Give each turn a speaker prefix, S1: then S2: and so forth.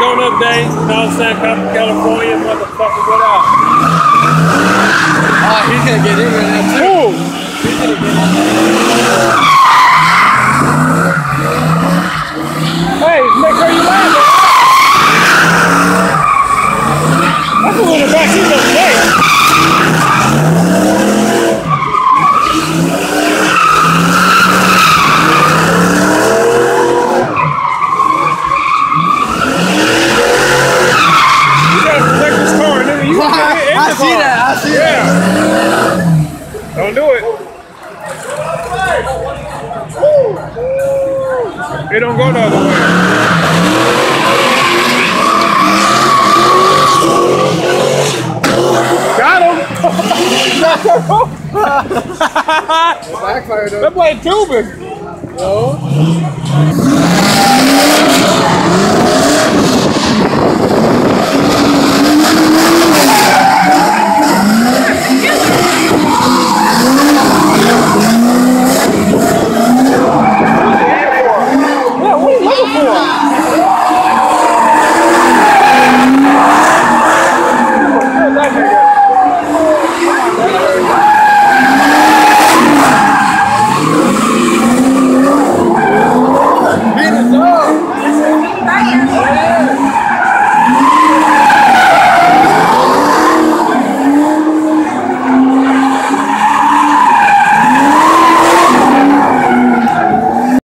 S1: donut day, you know what I'm saying? Come to California, motherfucker, what up?
S2: Oh, he's gonna get in right now too.
S1: Ooh!
S2: He's gonna get in.
S1: Don't do it. It don't go the other way. Got him.
S2: Backfire though.
S1: That boy tubing.
S2: No.